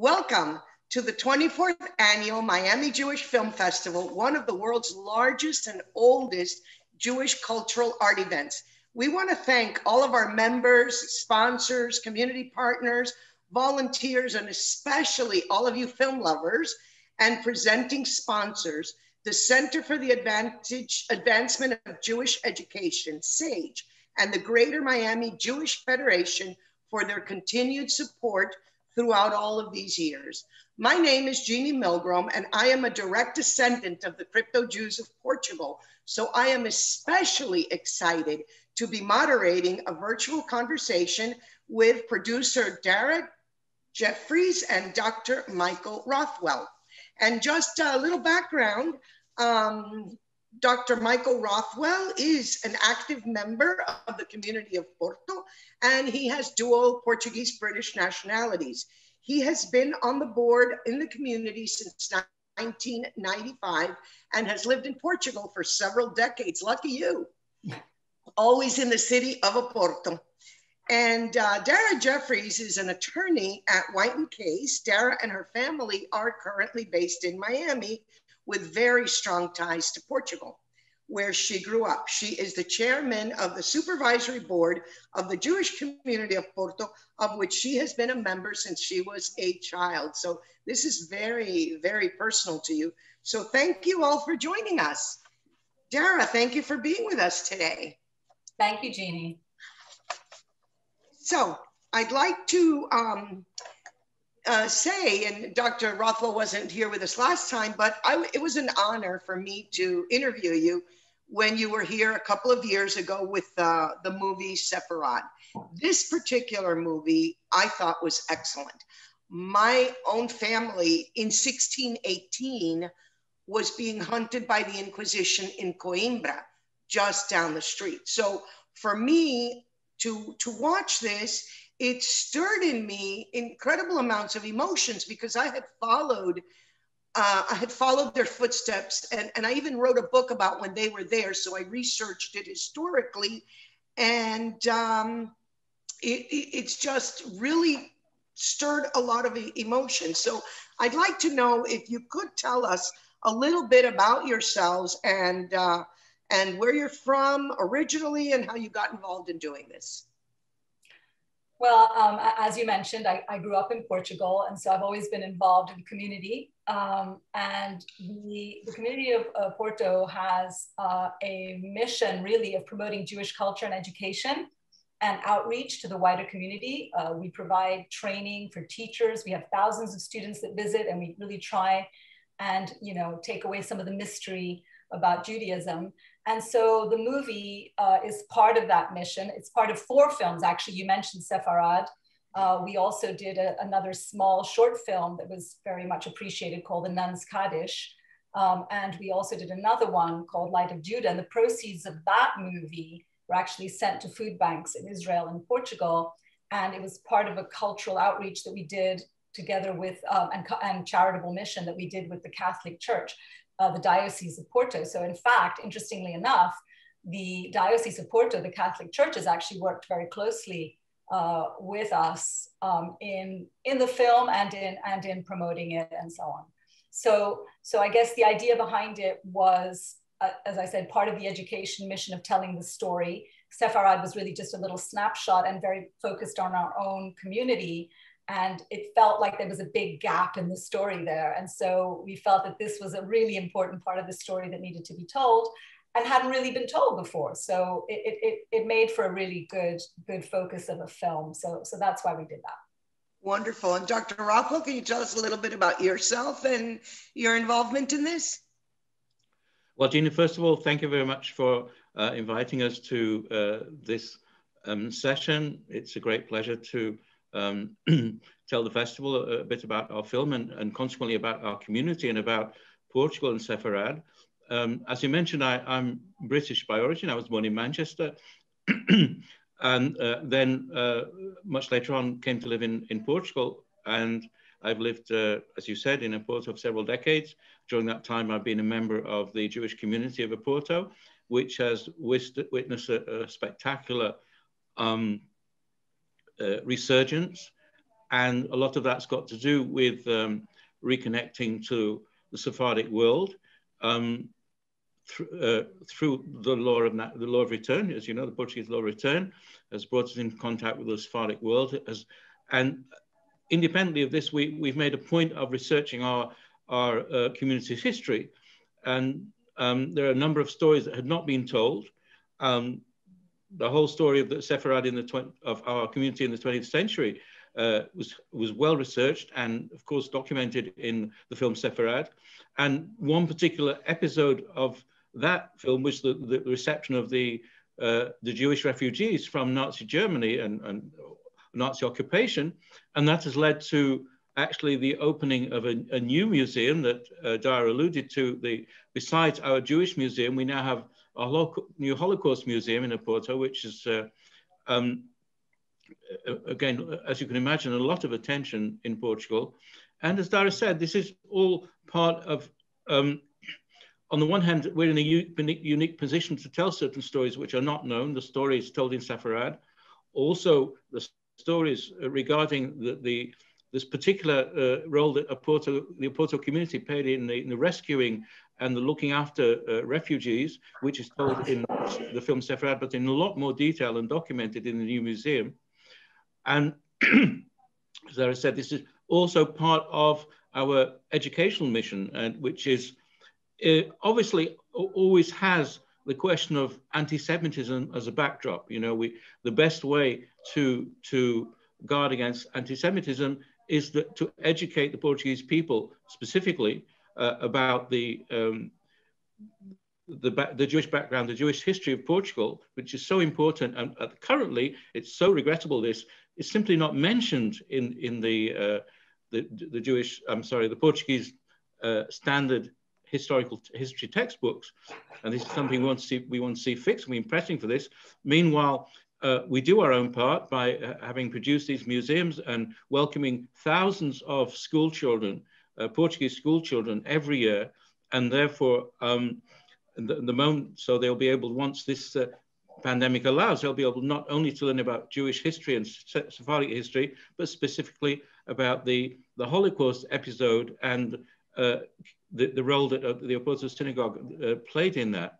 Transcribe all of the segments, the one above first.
Welcome to the 24th annual Miami Jewish Film Festival, one of the world's largest and oldest Jewish cultural art events. We want to thank all of our members, sponsors, community partners, volunteers, and especially all of you film lovers and presenting sponsors, the Center for the Advantage, Advancement of Jewish Education, SAGE, and the Greater Miami Jewish Federation for their continued support throughout all of these years. My name is Genie Milgrom, and I am a direct descendant of the crypto Jews of Portugal. So I am especially excited to be moderating a virtual conversation with producer Dara Jeffries and Dr. Michael Rothwell. And just a little background, um, Dr. Michael Rothwell is an active member of the community of Porto, and he has dual Portuguese British nationalities. He has been on the board in the community since 1995 and has lived in Portugal for several decades. Lucky you. Always in the city of Oporto. And uh, Dara Jeffries is an attorney at White and Case. Dara and her family are currently based in Miami with very strong ties to Portugal, where she grew up. She is the chairman of the supervisory board of the Jewish community of Porto, of which she has been a member since she was a child. So this is very, very personal to you. So thank you all for joining us. Dara, thank you for being with us today. Thank you, Genie. So I'd like to um, uh, say, and Dr. Rothwell wasn't here with us last time, but I, it was an honor for me to interview you when you were here a couple of years ago with uh, the movie Sepharad. This particular movie I thought was excellent. My own family in 1618 was being hunted by the Inquisition in Coimbra, just down the street. So for me to, to watch this, it stirred in me incredible amounts of emotions because I had followed uh, I had followed their footsteps and, and I even wrote a book about when they were there. So I researched it historically and um, it, it, it's just really stirred a lot of emotion. So I'd like to know if you could tell us a little bit about yourselves and, uh, and where you're from originally and how you got involved in doing this. Well, um, as you mentioned, I, I, grew up in Portugal, and so I've always been involved in the community. Um, and the, the community of Porto has uh, a mission really of promoting Jewish culture and education and outreach to the wider community. Uh, we provide training for teachers. We have thousands of students that visit, and we really try and you know take away some of the mystery about Judaism. And so the movie uh, is part of that mission. It's part of four films, actually. You mentioned Sepharad. Uh, we also did a, another small short film that was very much appreciated called The Nun's Kaddish. Um, and we also did another one called Light of Judah. And the proceeds of that movie were actually sent to food banks in Israel and Portugal. And it was part of a cultural outreach that we did together with um, and, and charitable mission that we did with the Catholic Church uh, the Diocese of Porto. So, in fact, interestingly enough, the Diocese of Porto, the Catholic Church, has actually worked very closely uh, with us um, in in the film and in and in promoting it and so on. So, so I guess the idea behind it was, uh, as I said, part of the education mission of telling the story. Sepharad was really just a little snapshot and very focused on our own community and it felt like there was a big gap in the story there. And so we felt that this was a really important part of the story that needed to be told and hadn't really been told before. So it, it, it made for a really good, good focus of a film. So, so that's why we did that. Wonderful. And Dr. Rothwell, can you tell us a little bit about yourself and your involvement in this? Well, Gina, first of all, thank you very much for uh, inviting us to uh, this um, session. It's a great pleasure to um, tell the festival a, a, bit about our film and, and consequently about our community and about Portugal and Sepharad. Um, as you mentioned, I, am British by origin. I was born in Manchester. and uh, then uh, much later on came to live in, in Portugal. And I've lived, uh, as you said, in Oporto for several decades. During that time, I've been a member of the Jewish community of Oporto, which has witnessed a, a spectacular um, uh, resurgence and a lot of that's got to do with um, reconnecting to the Sephardic world um, th uh, through the law of the law of return. As you know, the Portuguese law of return has brought us in contact with the Sephardic world. As, and independently of this, we, we've made a point of researching our, our uh, community's history. And um, there are a number of stories that had not been told. Um, the whole story of the Sepharad in the of our community in the 20th century uh, was, was well researched and of course documented in the film Sepharad. And one particular episode of that film was the, the reception of the, uh, the Jewish refugees from Nazi Germany and, and Nazi occupation. And that has led to actually the opening of a, a new museum that uh, alluded to. The, besides our Jewish museum, we now have a new Holocaust museum in Oporto, which is uh, um, again, as you can imagine, a lot of attention in Portugal. And as Dara said, this is all part of, um, on the one hand, we're in a unique position to tell certain stories which are not known, the stories told in Sepharad, also the stories regarding the, the this particular uh, role that Oporto, the Oporto community played in the, in the rescuing and the looking after uh, refugees, which is told in the film Sepharad, but in a lot more detail and documented in the new museum. And as I said, this is also part of our educational mission, and which is uh, obviously always has the question of anti-Semitism as a backdrop. You know, we the best way to to guard against anti-Semitism is that to educate the Portuguese people specifically uh, about the um, the, the Jewish background, the Jewish history of Portugal, which is so important. And uh, currently, it's so regrettable this is simply not mentioned in, in the, uh, the, the, Jewish, I'm sorry, the Portuguese uh, standard historical history textbooks. And this is something we want to see, we want to see fixed. We're pressing for this. Meanwhile, uh, we do our own part by uh, having produced these museums and welcoming thousands of school children, uh, Portuguese school children every year. And therefore, um, the, the, moment, so they'll be able, once this uh, pandemic allows, they'll be able not only to learn about Jewish history and Sephardic history, but specifically about the, the Holocaust episode and uh, the, the role that uh, the Oporto Synagogue played in that.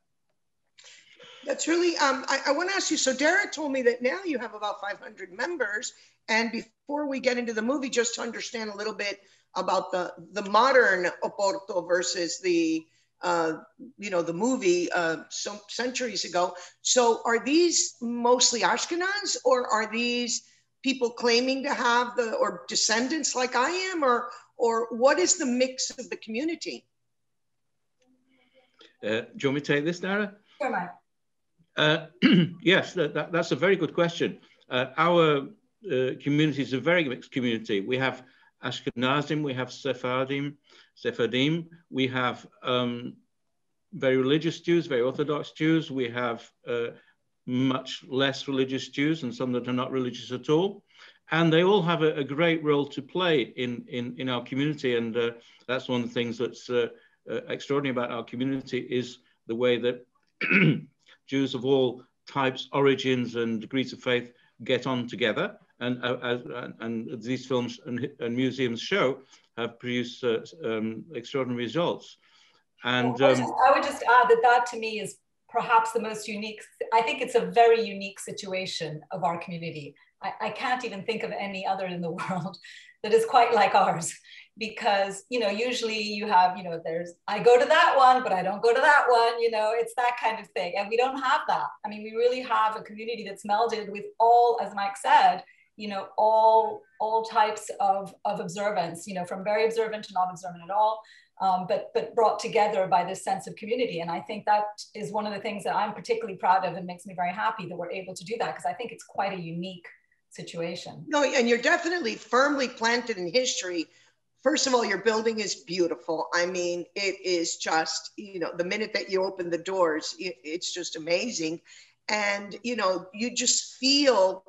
That's really, um, I, I want to ask you, so Dara told me that now you have about 500 members. And before we get into the movie, just to understand a little bit about the, the modern Oporto versus the uh, you know, the movie uh, some centuries ago. So are these mostly Ashkenaz or are these people claiming to have the, or descendants like I am, or, or what is the mix of the community? Uh, do you want me to take this, Dara? Sure, uh, yes, that, that, that's a very good question. Uh, our uh, community is a very mixed community. We have Ashkenazim, we have Sephardim, Sephardim. We have um, very religious Jews, very Orthodox Jews. We have uh, much less religious Jews and some that are not religious at all. And they all have a, a great role to play in, in, in our community. And uh, that's one of the things that's uh, extraordinary about our community is the way that Jews of all types, origins, and degrees of faith get on together. And, uh, as, and these films and, and museums show have produced uh, um, extraordinary results. And well, I, would just, I, would just, add that that to me is perhaps the most unique. I think it's a very unique situation of our community. I, I can't even think of any other in the world that is quite like ours because you know usually you have you know there's i go to that one but i don't go to that one you know it's that kind of thing and we don't have that i mean we really have a community that's melded with all as mike said you know, all, all types of, of observance, you know, from very observant to not observant at all, um, but, but brought together by this sense of community. And I think that is one of the things that I'm particularly proud of and makes me very happy that we're able to do that because I think it's quite a unique situation. No, and you're definitely firmly planted in history. First of all, your building is beautiful. I mean, it is just, you know, the minute that you open the doors, it's just amazing. And, you know, you just feel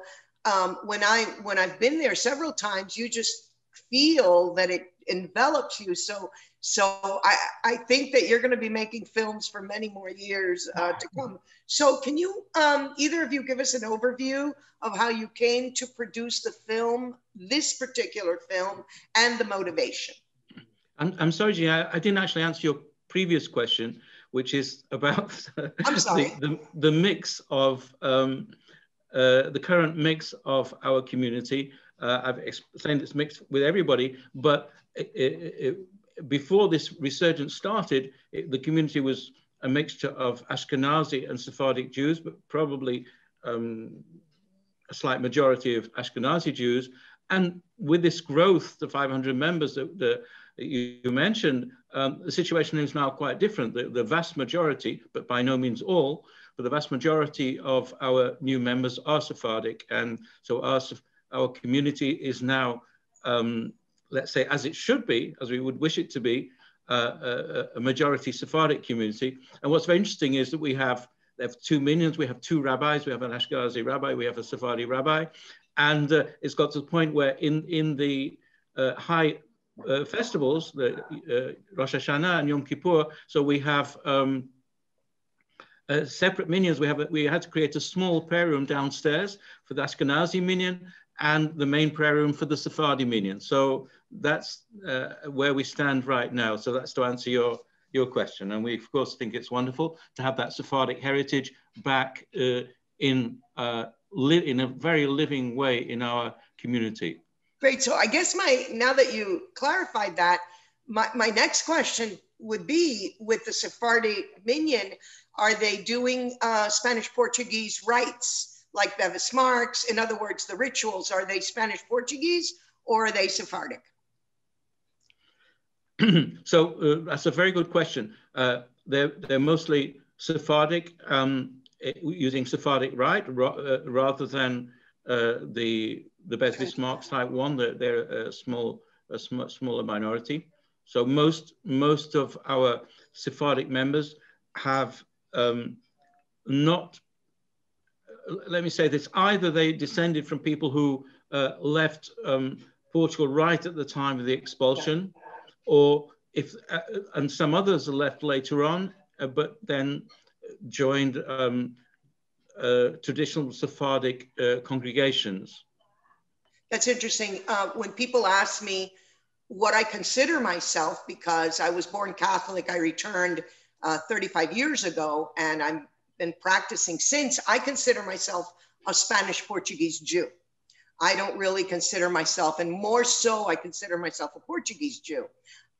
um, when I when I've been there several times, you just feel that it envelops you. So, so I, I think that you're going to be making films for many more years uh, to come. So, can you, um, either of you, give us an overview of how you came to produce the film, this particular film, and the motivation? I'm, I'm sorry, Gina, I, I didn't actually answer your previous question, which is about the, the, the, mix of um, uh, the current mix of our community. Uh, I've explained it's mixed with everybody, but it, it, it, before this resurgence started, the community was a mixture of Ashkenazi and Sephardic Jews, but probably um, a slight majority of Ashkenazi Jews. And with this growth, the 500 members that, that you, mentioned, um, the situation is now quite different. The, the, vast majority, but by no means all, but the vast majority of our new members are Sephardic. And so our, our community is now, um, let's say, as it should be, as we would wish it to be, uh, a, a, majority Sephardic community. And what's very interesting is that we have, they have two minyans, we have two rabbis, we have an Ashkenazi rabbi, we have a Sephardi rabbi. And uh, it's got to the point where in, in the uh, high uh, festivals, the uh, Rosh Hashanah and Yom Kippur. So we have um, uh, separate minyans. We have we had to create a small prayer room downstairs for the Ashkenazi minyan and the main prayer room for the Sephardi minyan. So that's uh, where we stand right now. So that's to answer your your question. And we of course think it's wonderful to have that Sephardic heritage back in uh, in a very living way in our community. Great. So I guess my now that you clarified that, my, my next question would be with the Sephardi minyan, are they doing uh, Spanish Portuguese rites like Bevis Marks? In other words, the rituals, are they Spanish Portuguese or are they Sephardic? so uh, that's a very good question. Uh, they're, they're mostly Sephardic, um, using Sephardic right uh, rather than uh, the the Beis Bismarck type one, they're, they're a small, a sm smaller minority. So most, most of our Sephardic members have um, not, let me say this, either they descended from people who uh, left um, Portugal right at the time of the expulsion, or if, uh, and some others are left later on, uh, but then joined um, uh, traditional Sephardic uh, congregations. That's interesting. Uh, when people ask me what I consider myself, because I was born Catholic, I returned uh, 35 years ago, and I've been practicing since, I consider myself a Spanish Portuguese Jew. I don't really consider myself, and more so, I consider myself a Portuguese Jew,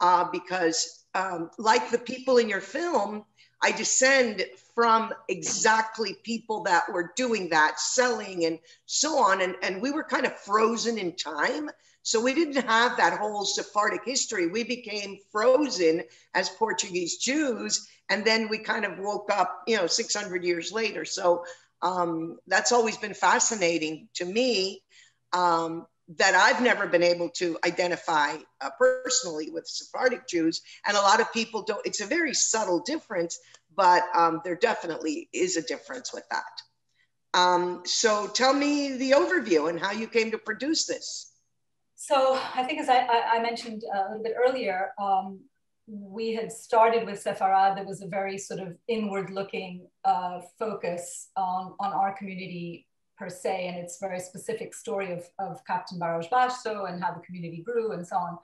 uh, because um, like the people in your film, I descend from exactly people that were doing that, selling and so on. And, and we were kind of frozen in time. So we didn't have that whole Sephardic history. We became frozen as Portuguese Jews. And then we kind of woke up, you know, 600 years later. So um, that's always been fascinating to me. Um, that I've never been able to identify uh, personally with Sephardic Jews. And a lot of people don't, it's a very subtle difference, but um, there definitely is a difference with that. Um, so tell me the overview and how you came to produce this. So I think as I, I mentioned a little bit earlier, um, we had started with Sefarad. There was a very sort of inward looking uh, focus on, on our community per se and its very specific story of, of Captain Barros Basto and how the community grew and so on.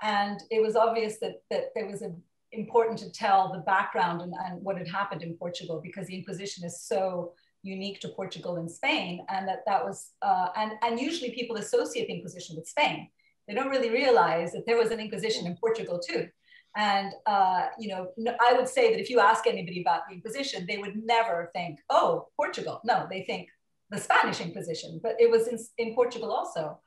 And it was obvious that, that there was a, important to tell the background and, and what had happened in Portugal because the Inquisition is so unique to Portugal and Spain, and that that was uh, and and usually people associate the Inquisition with Spain. They don't really realize that there was an Inquisition in Portugal too. And uh, you know, I would say that if you ask anybody about the Inquisition, they would never think, "Oh, Portugal." No, they think the Spanish Inquisition, but it was in, in Portugal also.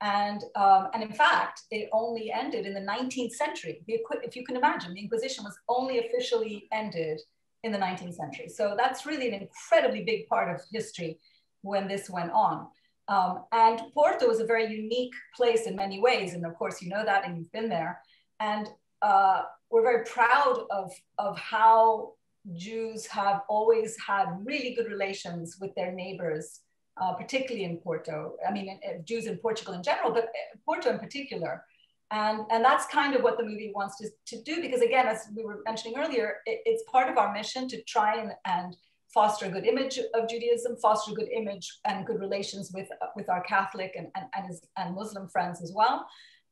And, um, and in fact, it only ended in the 19th century. The, if you can imagine, the Inquisition was only officially ended in the 19th century. So that's really an incredibly big part of history when this went on. Um, and Porto is a very unique place in many ways. And of course, you know that and you've been there. And uh, we're very proud of, of how Jews have always had really good relations with their neighbors uh, particularly in Porto. I mean, uh, Jews in Portugal in general, but uh, Porto in particular. And, and that's kind of what the movie wants to, to do, because again, as we were mentioning earlier, it, it's part of our mission to try and, and foster a good image of Judaism, foster a good image and good relations with, uh, with our Catholic and, and, and, and Muslim friends as well.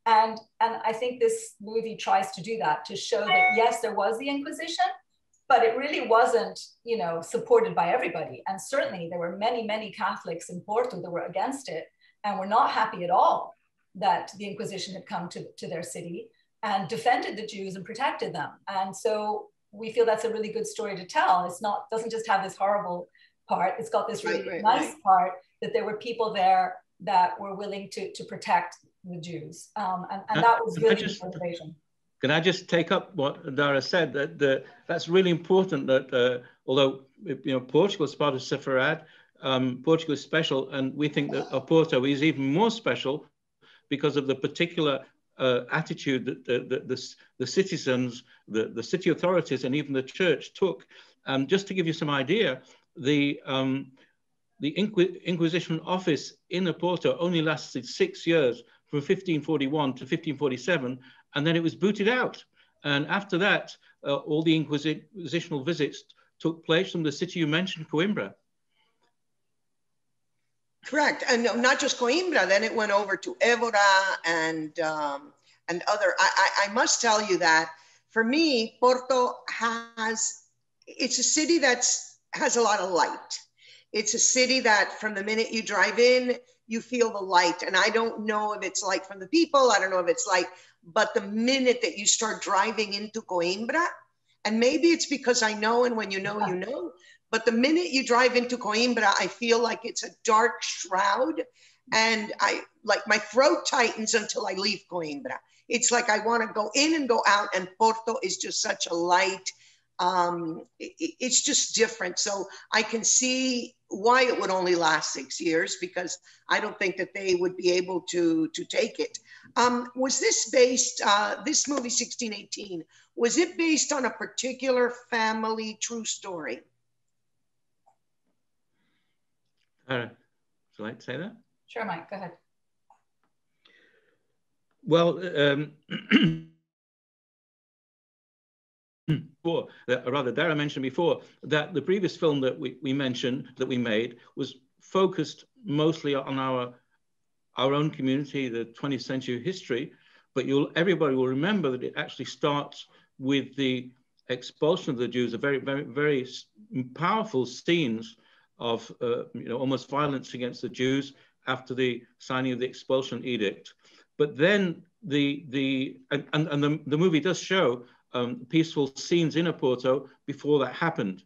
And, and I think this movie tries to do that, to show that yes, there was the Inquisition, but it really wasn't, you know, supported by everybody. And certainly there were many, many Catholics in Porto that were against it and were not happy at all that the Inquisition had come to, to their city and defended the Jews and protected them. And so we feel that's a really good story to tell. It's not doesn't just have this horrible part. It's got this really right, right, nice right. part that there were people there that were willing to to protect the Jews, um, and, and that was really just, motivation. Can I just take up what Dara said? That the, that's really important. That uh, although you know Portugal is part of Sepharad, um, Portugal is special, and we think that Oporto is even more special because of the particular uh, attitude that the, the, the, the, citizens, the, the city authorities, and even the church took. Um, just to give you some idea, the, um, the Inqu Inquisition office in Oporto only lasted six years, from 1541 to 1547, and then it was booted out. And after that, uh, all the inquisitional visits took place from the city you mentioned, Coimbra. Correct, and not just Coimbra. Then it went over to Évora and um, and other. I, I, I must tell you that for me, Porto has it's a city that's has a lot of light. It's a city that from the minute you drive in, you feel the light. And I don't know if it's light from the people. I don't know if it's light, but the minute that you start driving into Coimbra, and maybe it's because I know, and when you know, you know, but the minute you drive into Coimbra, I feel like it's a dark shroud and I like my throat tightens until I leave Coimbra. It's like I want to go in and go out, and Porto is just such a light. Um, it, it's just different. So I can see why it would only last six years because I don't think that they would be able to to take it. Um, was this based? Uh, this movie, 1618, was it based on a particular family true story? Uh, would you like to say that? Sure, Mike, go ahead. Well, um, before, uh, rather Dara mentioned before, that the previous film that we, we mentioned, that we made, was focused mostly on our, our own community, the 20th century history, but you'll, everybody will remember that it actually starts with the expulsion of the Jews, a very, very, very powerful scenes of uh, you know, almost violence against the Jews after the signing of the expulsion edict. But then the, the and, and the, the movie does show um, peaceful scenes in Oporto before that happened.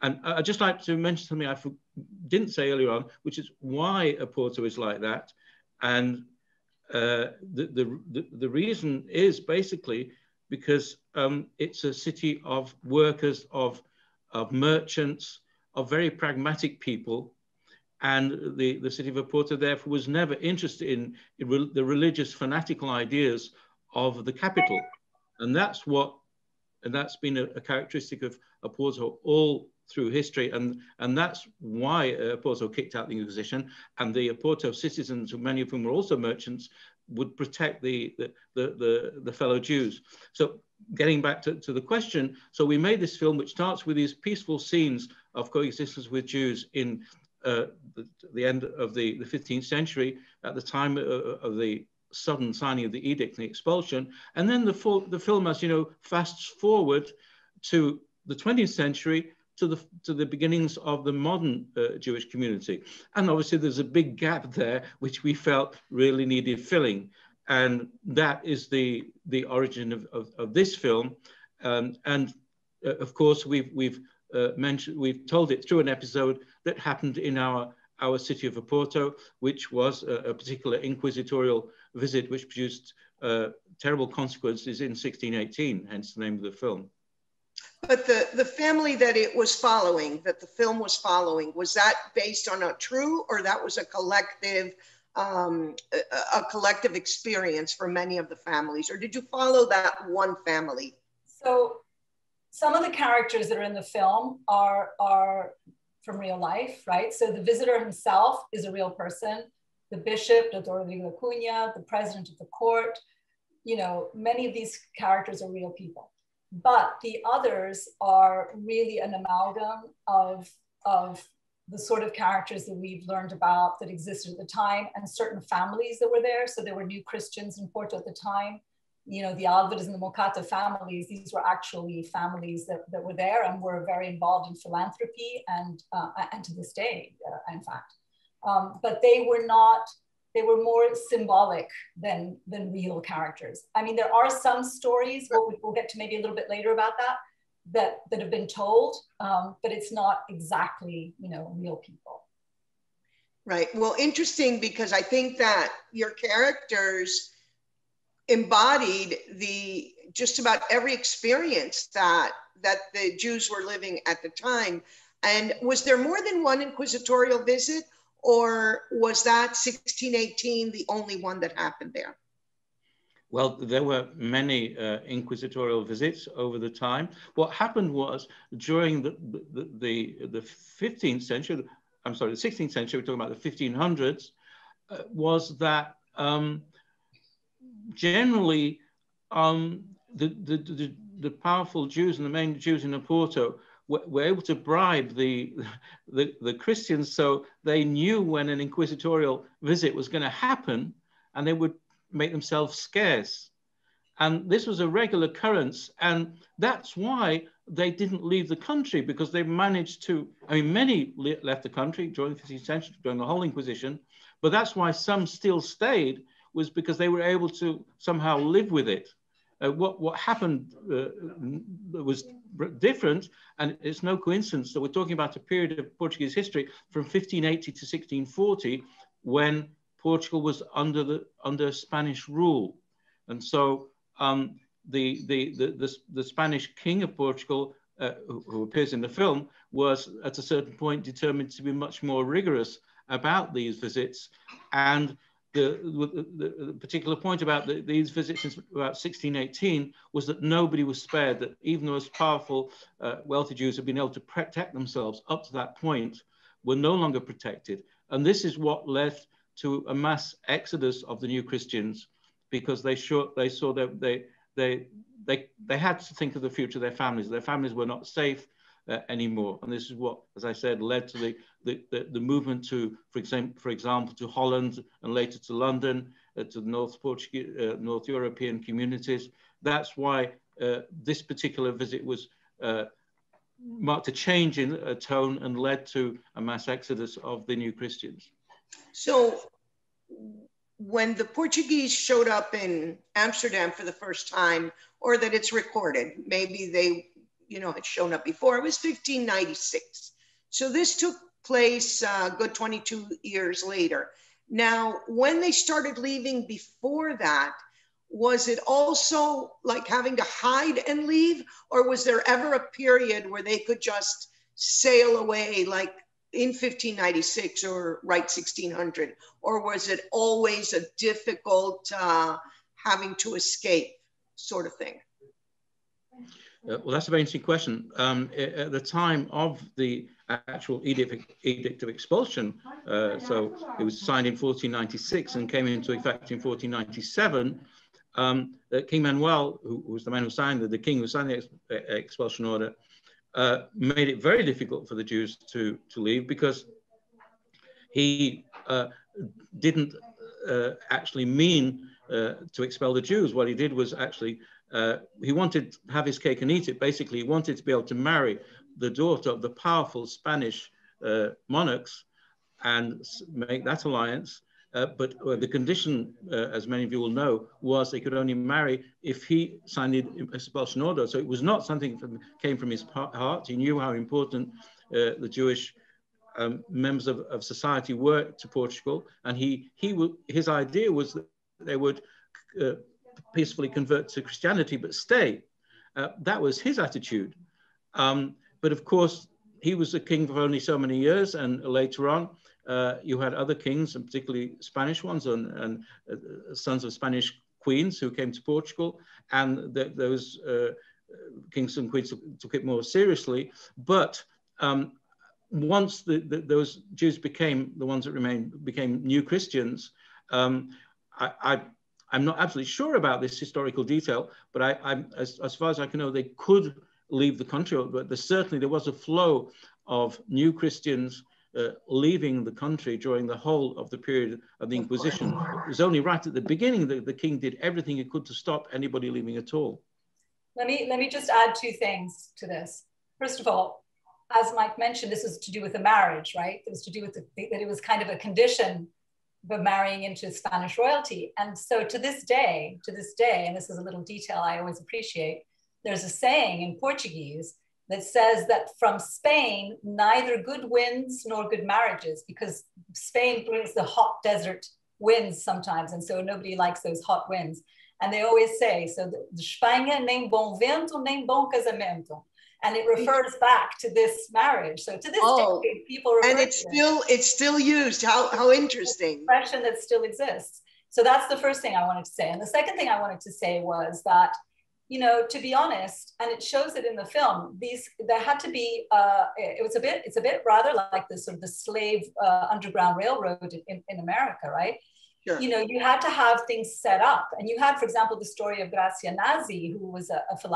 And I'd just like to mention something I didn't say earlier on, which is why Oporto is like that. And uh, the, the, the, reason is basically because um, it's a city of workers, of, of merchants, of very pragmatic people. And the, the city of Oporto, therefore, was never interested in, in the religious fanatical ideas of the capital. And that's what, and that's been a, a characteristic of Oporto all through history. And, and that's why uh, kicked out the Inquisition. And the Oporto citizens, many of whom were also merchants, would protect the, the, the, the, the fellow Jews. So getting back to, to the question, so we made this film which starts with these peaceful scenes of coexistence with Jews in uh, the, the, end of the, the 15th century, at the time of, of the sudden signing of the edict and the expulsion. And then the, full, the film, as you know, fasts forward to the 20th century to the, to the beginnings of the modern uh, Jewish community. And obviously there's a big gap there, which we felt really needed filling. And that is the, the origin of, of, of this film. Um, and uh, of course, we've, we've uh, mentioned, we've told it through an episode that happened in our, our city of Oporto, which was a, a particular inquisitorial visit which produced uh, terrible consequences in 1618, hence the name of the film. But the, the family that it was following, that the film was following, was that based on a true or that was a collective um, a, a, collective experience for many of the families, or did you follow that one family? So, some of the characters that are in the film are are from real life, right? So the visitor himself is a real person. The bishop, Dr. Rodrigo Cunha, the president of the court, you know, many of these characters are real people. But the others are really an amalgam of, of the sort of characters that we've learned about that existed at the time and certain families that were there. So there were new Christians in Porto at the time. You know, the Alvarez and the Mocata families, these were actually families that, that were there and were very involved in philanthropy and, uh, and to this day, uh, in fact. Um, but they were not, they were more symbolic than, than real characters. I mean, there are some stories, we'll, we'll get to maybe a little bit later about that, that, that have been told, um, but it's not exactly, you know, real people. Right. Well, interesting because I think that your characters embodied the just about every experience that that the Jews were living at the time. And was there more than one inquisitorial visit, or was that 1618 the only one that happened there? Well, there were many uh, inquisitorial visits over the time. What happened was during the, the, the, the 15th century, I'm sorry, the 16th century, we're talking about the 1500s, uh, was that um, generally um, the, the, the, the, powerful Jews and the main Jews in Oporto were, able to bribe the, the, the Christians so they knew when an inquisitorial visit was going to happen and they would make themselves scarce. And this was a regular occurrence. And that's why they didn't leave the country because they managed to, I mean, many left the country during the 15th century, during the whole Inquisition, but that's why some still stayed was because they were able to somehow live with it. Uh, what, what happened uh, was different, and it's no coincidence that we're talking about a period of Portuguese history from 1580 to 1640 when Portugal was under the under Spanish rule, and so um, the, the, the, the, Spanish king of Portugal, uh, who, who, appears in the film, was at a certain point determined to be much more rigorous about these visits, and the, the, the, particular point about the, these visits about 1618 was that nobody was spared, that even the most powerful, uh, wealthy Jews had been able to protect themselves up to that point were no longer protected. And this is what led to a mass exodus of the new Christians because they, they saw that they, they, they, they had to think of the future of their families. Their families were not safe uh, anymore. And this is what, as I said, led to the, the, the, the movement to, for example, for example, to Holland and later to London, uh, to the North Portuguese, uh, North European communities. That's why uh, this particular visit was uh, marked a change in tone and led to a mass exodus of the new Christians. So when the Portuguese showed up in Amsterdam for the first time, or that it's recorded, maybe they, you know, had shown up before, it was 1596. So this took place uh, good 22 years later. Now, when they started leaving before that, was it also like having to hide and leave, or was there ever a period where they could just sail away like in 1596 or right 1600 or was it always a difficult uh, having to escape sort of thing uh, well that's a very interesting question um, at the time of the actual edict, edict of expulsion uh, so it was signed in 1496 and came into effect in 1497 um, king manuel who, was the man who signed the, the king who signed the ex expulsion order uh, made it very difficult for the Jews to, to leave because he uh, didn't uh, actually mean uh, to expel the Jews. What he did was actually, uh, he wanted to have his cake and eat it. Basically, he wanted to be able to marry the daughter of the powerful Spanish monarchs and make that alliance uh, but uh, the condition, uh, as many of you will know, was they could only marry if he signed the expulsion order. So it was not something that came from his heart. He knew how important uh, the Jewish um, members of, of, society were to Portugal, and he he his idea was that they would uh, peacefully convert to Christianity but stay. Uh, that was his attitude. Um, but of course, he was a king for only so many years, and later on, uh, you had other kings, and particularly Spanish ones, and, and uh, sons of Spanish queens who came to Portugal, and the, those uh, kings and queens took, took, it more seriously. But um, once the, the, those Jews became the ones that remained became new Christians, um, I, I I'm not absolutely sure about this historical detail, but I, I'm, as, as far as I can know, they could leave the country, but there, certainly there was a flow of new Christians uh, leaving the country during the whole of the period of the Inquisition. It was only right at the beginning that the king did everything he could to stop anybody leaving at all. Let me, let me just add two things to this. First of all, as Mike mentioned, this was to do with the marriage, right? It was to do with the, that it was kind of a condition for marrying into Spanish royalty. And so to this day, to this day, and this is a little detail I always appreciate, there's a saying in Portuguese that says that from Spain, neither good winds nor good marriages, because Spain brings the hot desert winds sometimes. And so nobody likes those hot winds. And they always say, so the Espanha nem bom vento, nem bom casamento and it refers back to this marriage. So to this oh, day, people and it's still it. it's still used. How how interesting expression that still exists. So that's the first thing I wanted to say, and the second thing I wanted to say was that you know to be honest, and it shows it in the film. These there had to be uh, it was a bit it's a bit rather like the sort of the slave uh, underground railroad in, in America, right? Sure. You know, you had to have things set up. And you had, for example, the story of Gracia Nasi, who was a, a,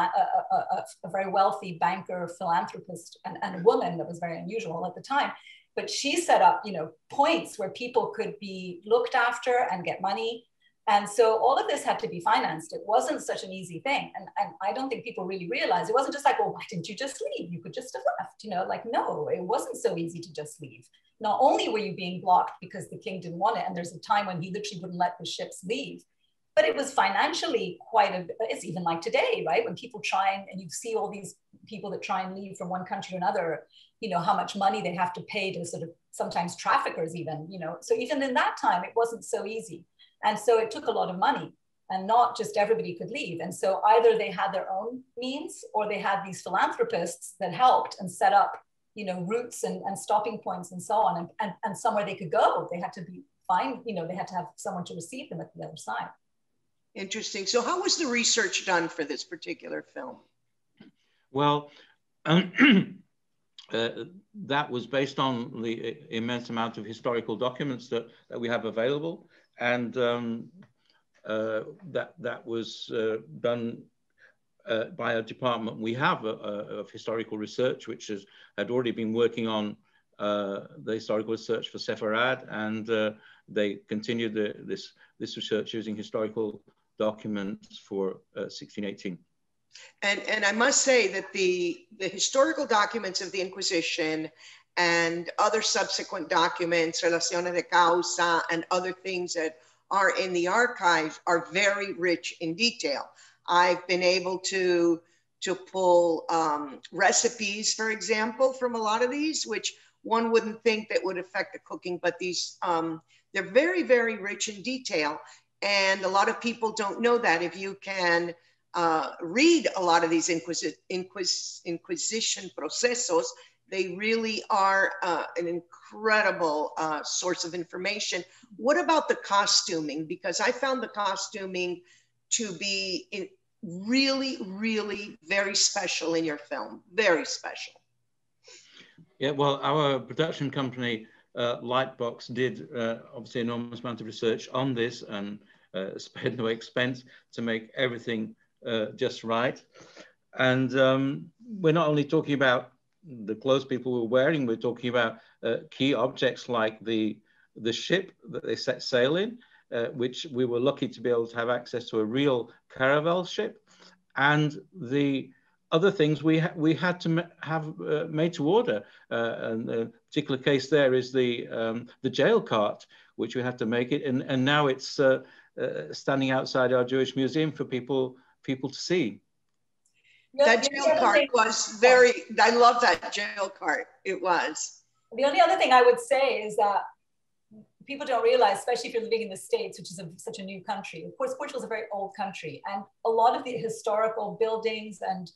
a, a very wealthy banker, philanthropist, and, and a woman that was very unusual at the time. But she set up, you know, points where people could be looked after and get money. And so all of this had to be financed. It wasn't such an easy thing. And, and I don't think people really realized it wasn't just like, well, why didn't you just leave? You could just have left, you know, like, no, it wasn't so easy to just leave not only were you being blocked because the king didn't want it, and there's a time when he literally wouldn't let the ships leave, but it was financially quite a, it's even like today, right? When people try and, and you see all these people that try and leave from one country to another, you know, how much money they have to pay to sort of sometimes traffickers even, you know, so even in that time, it wasn't so easy. And so it took a lot of money and not just everybody could leave. And so either they had their own means or they had these philanthropists that helped and set up you know, routes and, and stopping points and so on, and, and, and somewhere they could go. They had to be find, you know, they had to have someone to receive them at the other side. Interesting. So, how was the research done for this particular film? Well, um, uh, that was based on the immense amount of historical documents that, that we have available, and um, uh, that that was uh, done uh, by a department we have uh, uh, of historical research, which has, had already been working on uh, the historical research for Sefarad, and they continued the, this, this research using historical documents for 1618. Uh, and, and I must say that the, the historical documents of the Inquisition and other subsequent documents, Relaciones de Causa, and other things that are in the archives are very rich in detail. I've been able to to pull um, recipes, for example, from a lot of these, which one wouldn't think that would affect the cooking, but these um, they're very, very rich in detail. And a lot of people don't know that. If you can uh, read a lot of these inquisi inquis Inquisition procesos, they really are uh, an incredible uh, source of information. What about the costuming? Because I found the costuming to be in, really, really very special in your film. Very special. Yeah, well, our production company, uh, Lightbox, did uh, obviously enormous amount of research on this and uh, spared no expense to make everything uh, just right. And um, we're not only talking about the clothes people were wearing, we're talking about uh, key objects like the, the ship that they set sail in, uh, which we were lucky to be able to have access to a real caravel ship. And the other things we, ha we had to have uh, made to order. Uh, and the particular case there is the, um, the jail cart, which we had to make it. And, and now it's uh, uh, standing outside our Jewish museum for people, people to see. That jail cart was very, I love that jail cart. It was. The only other thing I would say is that people don't realize, especially if you're living in the States, which is a, such a new country. Of course, Portugal is a very old country, and a lot of the historical buildings and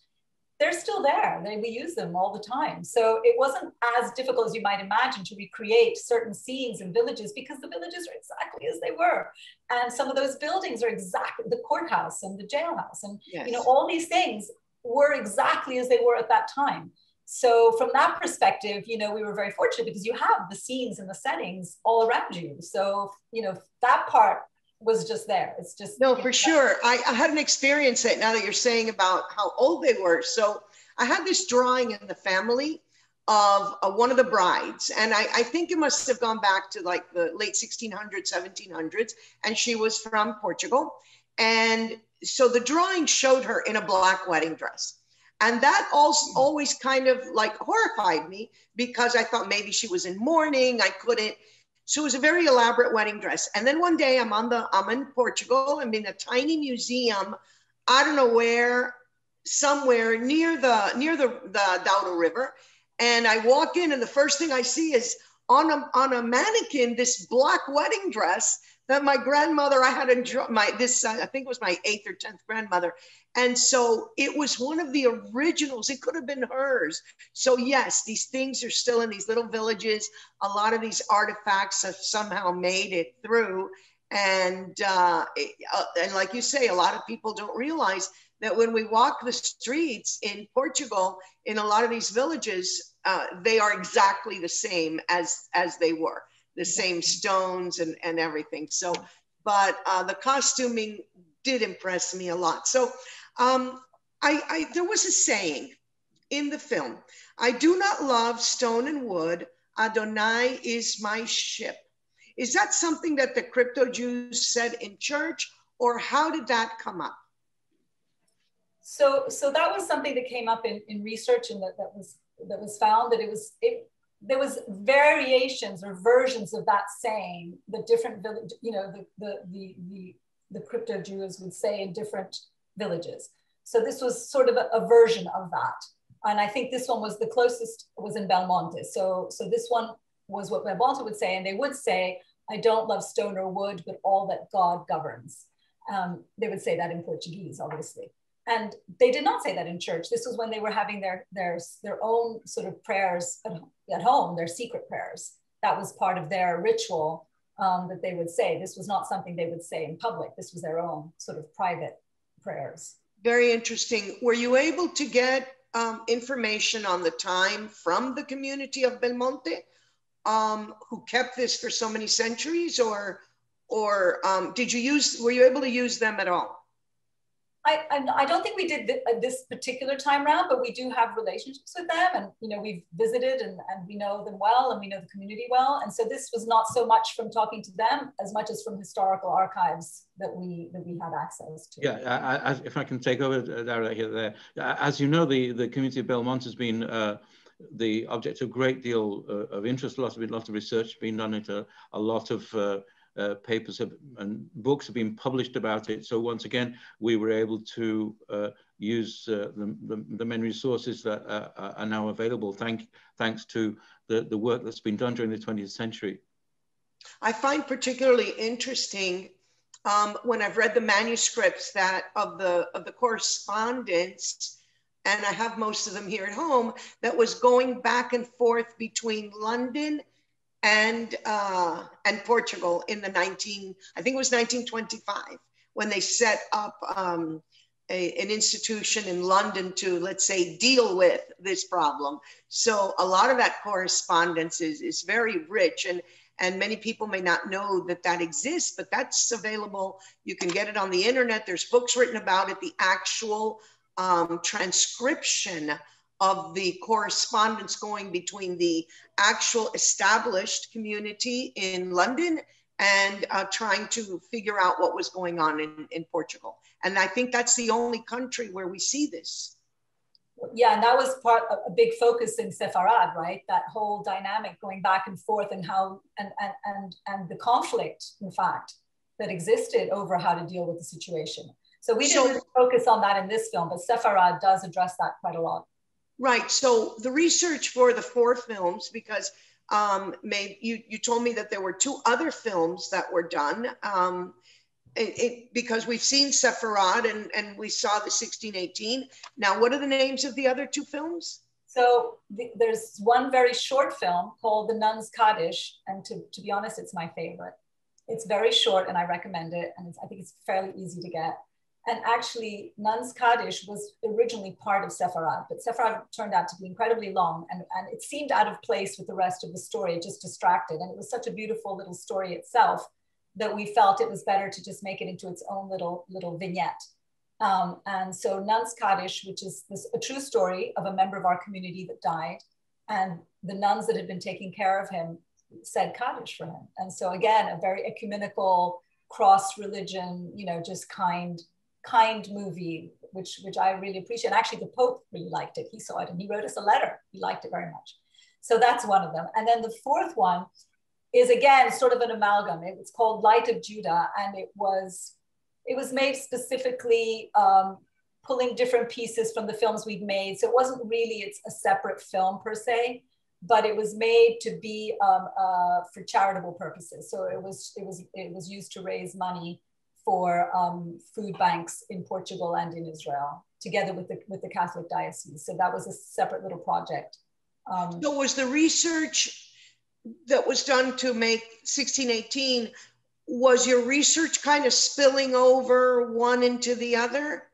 they're still there. They, we use them all the time. So it wasn't as difficult as you might imagine to recreate certain scenes and villages because the villages are exactly as they were. And some of those buildings are exactly the courthouse and the jailhouse. And yes. you know, all these things were exactly as they were at that time. so from that perspective, you know, we were very fortunate because you have the scenes and the settings all around you. So, you know, that part was just there. It's just no, for sure. I, I had an experience that now that you're saying about how old they were. So I had this drawing in the family of uh, one of the brides, and I, I think it must have gone back to like the late 1600s, 1700s, and she was from Portugal. And so the drawing showed her in a black wedding dress. And that also hmm. always kind of like horrified me because I thought maybe she was in mourning. I couldn't. So it was a very elaborate wedding dress. And then one day I'm on the, I'm in Portugal. I'm in a tiny museum. I don't know where, somewhere near the, near the, the Douro River. And I walk in and the first thing I see is on a, on a mannequin, this black wedding dress that my grandmother, I had a, my, this, uh, I think it was my eighth or 10th grandmother and so it was one of the originals. It could have been hers. So, yes, these things are still in these little villages. A lot of these artifacts have somehow made it through. And, uh, uh, and like you say, a lot of people don't realize that when we walk the streets in Portugal, in a lot of these villages, uh, they are exactly the same as, as they were, the same stones and, and everything. So, but uh, the costuming did impress me a lot. So um, I, I, there was a saying in the film I do not love stone and wood. Adonai is my ship. Is that something that the crypto Jews said in church, or how did that come up? So, so that was something that came up in, in research and that, that was that was found that it was it, there was variations or versions of that saying the different village, you know, the the the the, the crypto Jews would say in different villages. So this was sort of a, a, version of that. And I think this one was the closest was in Belmonte. So, so this one was what Belmonte would say. And they would say, I don't love stone or wood, but all that God governs. Um, they would say that in Portuguese, obviously. And they did not say that in church. This was when they were having their, their, their own sort of prayers at, at home, their secret prayers. That was part of their ritual um, that they would say. This was not something they would say in public. This was their own sort of private prayers. Very interesting. Were you able to get um, information on the time from the community of Belmonte, um, who kept this for so many centuries, or or um, did you use? Were you able to use them at all? I, I, don't think we did th uh, this particular time round, but we do have relationships with them, and you know we've visited and, and we know them well, and we know the community well, and so this was not so much from talking to them as much as from historical archives that we that we had access to. Yeah, I, I, if I can take over uh, here there, as you know, the the community of Belmont has been. Uh, the object of a great deal uh, of interest, lots of lots of research being done into a lot of uh, uh, papers have, and books have been published about it. So once again, we were able to uh, use uh, the, the, the, many resources that uh, are now available thank, thanks to the, the work that's been done during the 20th century. I find particularly interesting um, when I've read the manuscripts that of the of the correspondence, and I have most of them here at home, that was going back and forth between London and uh, and Portugal in the 19, I think it was 1925, when they set up um, a, an institution in London to, let's say, deal with this problem. So a lot of that correspondence is, is very rich and and many people may not know that that exists, but that's available. You can get it on the internet. There's books written about it. The actual um, transcription of the correspondence going between the actual established community in London and uh, trying to figure out what was going on in, in Portugal. And I think that's the only country where we see this. Yeah, and that was part of a big focus in Sefarad, right? That whole dynamic going back and forth and how and and and and the conflict, in fact, that existed over how to deal with the situation. So we didn't so, focus on that in this film, but Sefarad does address that quite a lot. Right. So the research for the four films, because um, you, you told me that there were two other films that were done. Um, it, it, because we've seen Sefarad and, and we saw the 1618. Now, what are the names of the other two films? So the, there's one very short film called The Nun's Kaddish. And to, to be honest, it's my favorite. It's very short and I recommend it. And I think it's fairly easy to get. And actually, Nuns Kaddish was originally part of Sefarad, but Sefarad turned out to be incredibly long and, and it seemed out of place with the rest of the story, it just distracted. And it was such a beautiful little story itself that we felt it was better to just make it into its own little, little vignette. Um, and so Nuns Kaddish, which is this, a true story of a member of our community that died, and the nuns that had been taking care of him said Kaddish for him. And so again, a very ecumenical, cross religion, you know, just kind kind movie, which, which I really appreciate. Actually, the Pope really liked it. He saw it and he wrote us a letter. He liked it very much. So that's one of them. And then the fourth one is again sort of an amalgam. It's called Light of Judah, and it was it was made specifically um, pulling different pieces from the films we'd made. So it wasn't really it's a separate film per se, but it was made to be um, uh, for charitable purposes. So it was it was it was used to raise money for um, food banks in Portugal and in Israel, together with the, with the Catholic Diocese. So that was a separate little project. Um, so was the research that was done to make 1618, was your research kind of spilling over one into the other?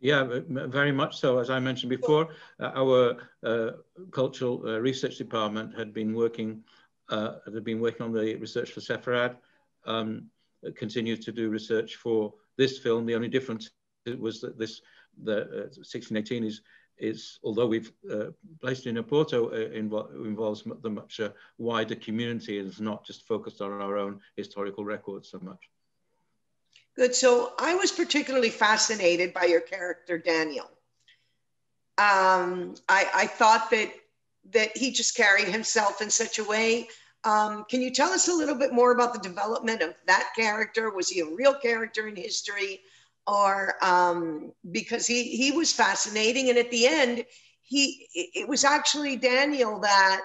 Yeah, very much so. As I mentioned before, uh, our uh, cultural uh, research department had been working uh, had been working on the research for Sefarad. Um, continue to do research for this film. The only difference was that this, the uh, 1618 is, is although we've uh, placed it in Oporto, uh, invo involves the much uh, wider community and is not just focused on our own historical records so much. Good. So I was particularly fascinated by your character, Daniel. Um, I, I thought that that he just carried himself in such a way um, can you tell us a little bit more about the development of that character? Was he a real character in history? Or um, because he, he was fascinating. And at the end, he it was actually Daniel that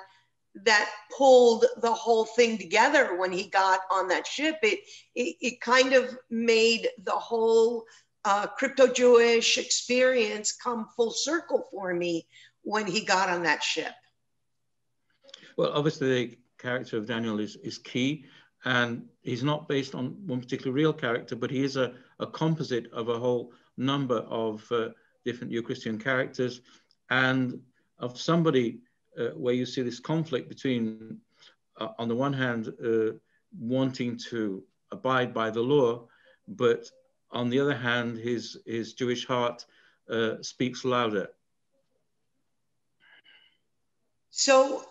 that pulled the whole thing together when he got on that ship. It it, it kind of made the whole uh, crypto Jewish experience come full circle for me when he got on that ship. Well, obviously, character of Daniel is, is key. And he's not based on one particular real character, but he is a, a composite of a whole number of uh, different new Christian characters and of somebody uh, where you see this conflict between, uh, on the one hand, uh, wanting to abide by the law, but on the other hand, his, his Jewish heart uh, speaks louder. So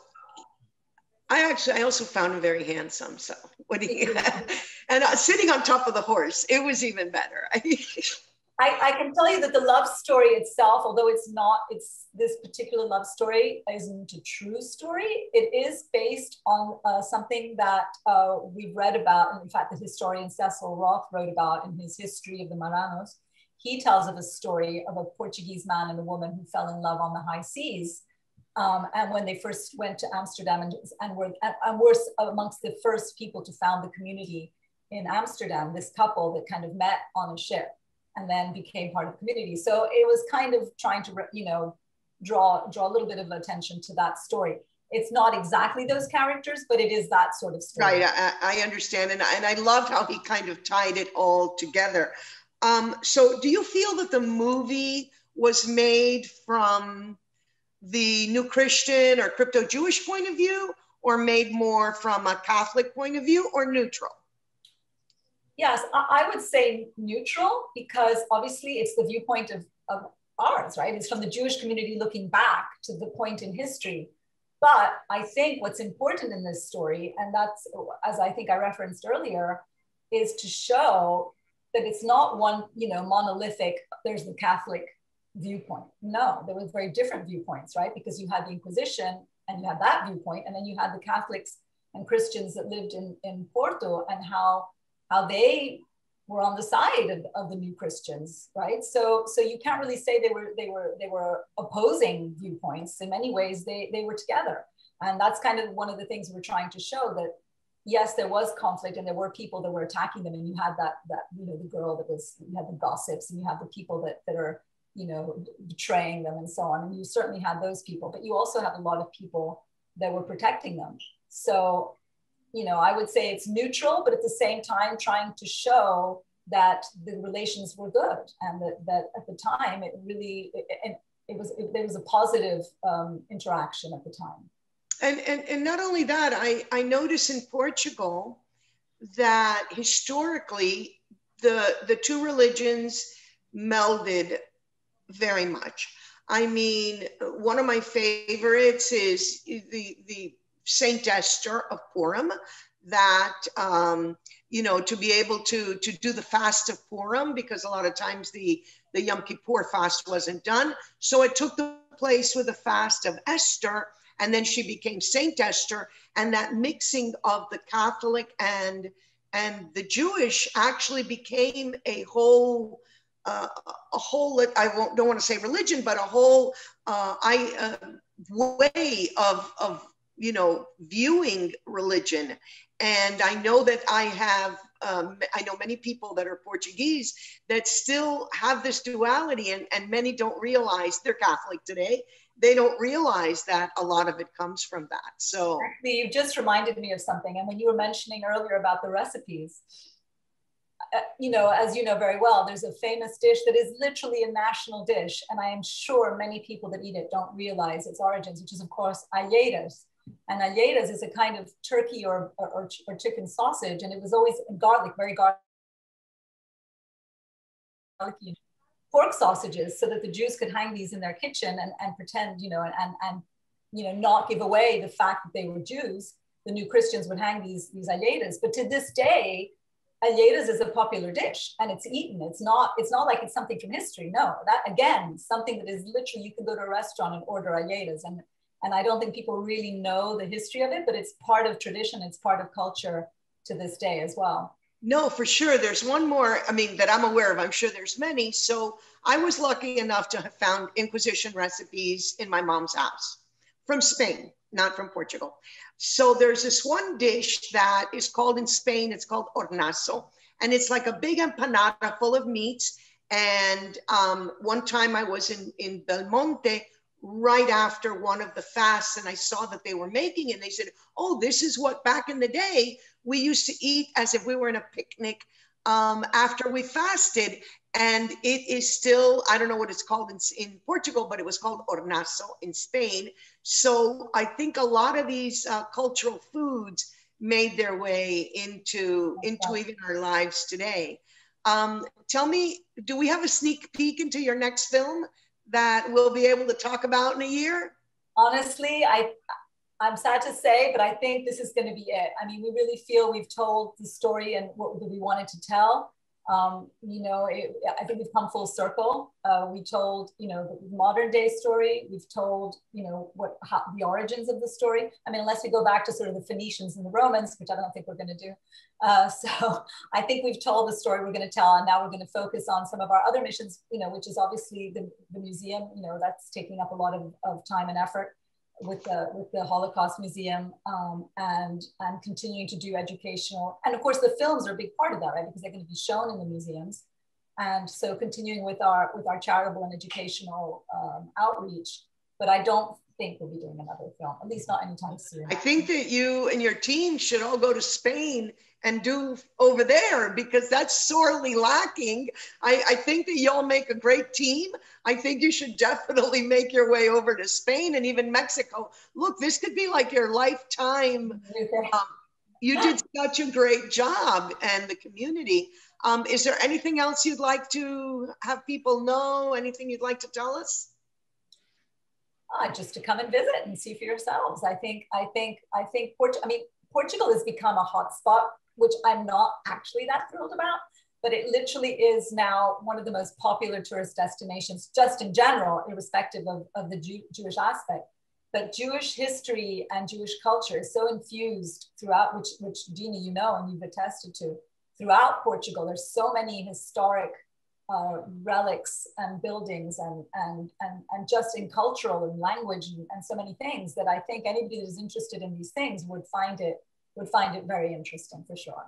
I actually, I also found him very handsome. So what do you, and uh, sitting on top of the horse, it was even better. I, I, can tell you that the love story itself, although it's not, it's this particular love story isn't a true story. It is based on uh, something that uh, we've read about. And in fact, the historian Cecil Roth wrote about in his history of the Marranos. He tells of a story of a Portuguese man and a woman who fell in love on the high seas um, and when they first went to Amsterdam and, and, were, and were amongst the first people to found the community in Amsterdam, this couple that kind of met on a ship and then became part of the community. So it was kind of trying to, you know, draw, draw a little bit of attention to that story. It's not exactly those characters, but it is that sort of story. Right, I, I understand. And, and I loved how he kind of tied it all together. Um, so do you feel that the movie was made from the new Christian or crypto Jewish point of view, or made more from a Catholic point of view, or neutral? Yes, I would say neutral because obviously it's the viewpoint of, of ours, right? It's from the Jewish community looking back to the point in history. But I think what's important in this story, and that's as I think I referenced earlier, is to show that it's not one, you know, monolithic, there's the Catholic viewpoint. No, there was very different viewpoints, right? Because you had the Inquisition and you had that viewpoint, and then you had the Catholics and Christians that lived in, in Porto and how how they were on the side of, of the new Christians, right? So so you can't really say they were they were they were opposing viewpoints. In many ways, they they were together. And that's kind of one of the things we're trying to show that yes, there was conflict and there were people that were attacking them. And you had that that, you know, the girl that was you had the gossips and you have the people that that are you know, betraying them and so on. And you certainly had those people, but you also had a lot of people that were protecting them. So, you know, I would say it's neutral, but at the same time, trying to show that the relations were good and that, that at the time it really it, it was it, there was a positive um, interaction at the time and, and and not only that i i notice in portugal that historically the the two religions melded very much i mean one of my favorites is the the saint esther of purim that um, you know to be able to to do the fast of Purim because a lot of times the the Yom Kippur fast wasn't done. So it took the place with the fast of Esther, and then she became Saint Esther, and that mixing of the Catholic and and the Jewish actually became a whole. Uh, a whole I won't don't want to say religion, but a whole uh, I uh, way of of you know viewing religion and I know that I have, um, I know many people that are Portuguese that still have this duality, and, and many don't realize they're Catholic today. They don't realize that a lot of it comes from that. So, you just reminded me of something. And when you were mentioning earlier about the recipes, Uh, you know, as you know very well, there's a famous dish that is literally a national dish. And I am sure many people that eat it don't realize its origins, which is, of course, alheiras and alheiras is a kind of turkey or, or, or chicken sausage, and it was always garlic, very garlicky pork sausages so that the Jews could hang these in their kitchen and, and pretend, you know, and, and, you know, not give away the fact that they were Jews. The new Christians would hang these, these alheiras. But to this day, alheiras is a popular dish and it's eaten. It's not, it's not like it's something from history. No, that again, something that is literally, you can go to a restaurant and order alheiras and and I don't think people really know the history of it, but it's part of tradition, it's part of culture to this day as well. No, for sure. There's one more, I mean, that I'm aware of. I'm sure there's many. So I was lucky enough to have found Inquisition recipes in my mom's house from Spain, not from Portugal. So there's this one dish that is called in Spain, it's called hornazo. And it's like a big empanada full of meats. And um, one time I was in, in Belmonte right after one of the fasts and I saw that they were making it. And they said, Oh, this is what back in the day we used to eat as if we were in a picnic um, after we fasted. And it is still, I don't know what it's called in, in Portugal, but it was called hornazo in Spain. So I think a lot of these uh, cultural foods made their way into, into even our lives today. Um, tell me, do we have a sneak peek into your next film? that we'll be able to talk about in a year? Honestly, I I'm sad to say, but I think this is going to be it. I mean, we really feel we've told the story and what we wanted to tell. Um, you know, it, I think we've come full circle. Uh, we told, you know, the modern day story. We've told, you know, what how, the origins of the story. I mean, unless we go back to sort of the Phoenicians and the Romans, which I don't think we're going to do. Uh, so I think we've told the story we're going to tell, and now we're going to focus on some of our other missions. You know, which is obviously the, the museum. You know, that's taking up a lot of, of time and effort with the with the Holocaust Museum um, and and continuing to do educational and of course the films are a big part of that right because they're going to be shown in the museums and so continuing with our with our charitable and educational um, outreach but I don't think we'll be doing another film at least not anytime soon. I think that you and your team should all go to Spain and do over there because that's sorely lacking. I, I think that y'all make a great team. I think you should definitely make your way over to Spain and even Mexico. Look, this could be like your lifetime. Um, you did such a great job and the community. Um, is there anything else you'd like to have people know? Anything you'd like to tell us? Uh, just to come and visit and see for yourselves. I think, I think, I think, Port- I mean, Portugal has become a hotspot which I'm not actually that thrilled about. But it literally is now one of the most popular tourist destinations, just in general, irrespective of, of the Jew, Jewish aspect. But Jewish history and Jewish culture is so infused throughout, which, which Genie, you know, and you've attested to, throughout Portugal. There's so many historic uh, relics and buildings and, and, and, and just in cultural and language and, and so many things that I think anybody that is interested in these things would find it would find it very interesting for sure.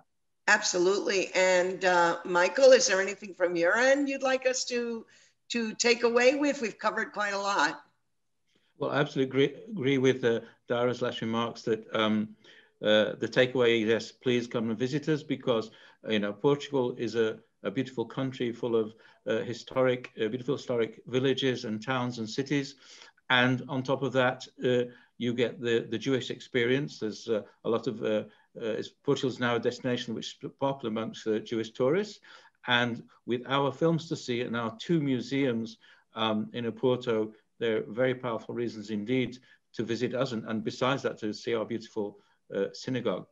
Absolutely. And uh, Michael, is there anything from your end you'd like us to to take away with? We've covered quite a lot. Well, I absolutely agree, agree with uh, Dara's last remarks that um, uh, the takeaway, is yes, please come and visit us because, you know, Portugal is a, a beautiful country full of uh, historic, uh, beautiful historic villages and towns and cities. And on top of that, uh, you get the, the Jewish experience. There's uh, a lot of, uh, uh, Portugal is now a destination which is popular amongst Jewish tourists. And with our films to see and our two museums um, in Oporto, they're very powerful reasons indeed to visit us. And, and besides that, to see our beautiful synagogue.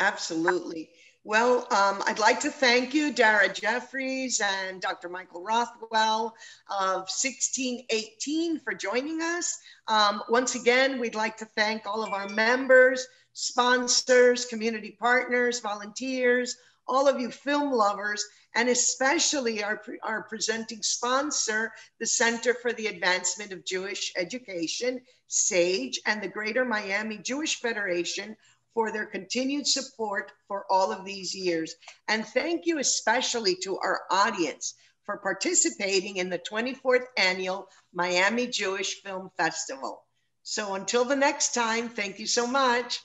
Absolutely. Well, um, I'd like to thank you, Dara Jeffries and Dr. Michael Rothwell of 1618 for joining us. Um, once again, we'd like to thank all of our members, sponsors, community partners, volunteers, all of you film lovers, and especially our, our presenting sponsor, the Center for the Advancement of Jewish Education, CAJE, and the Greater Miami Jewish Federation for their continued support for all of these years. And thank you especially to our audience for participating in the 24th annual Miami Jewish Film Festival. So until the next time, thank you so much.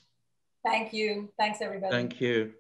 Thank you. Thanks, everybody. Thank you.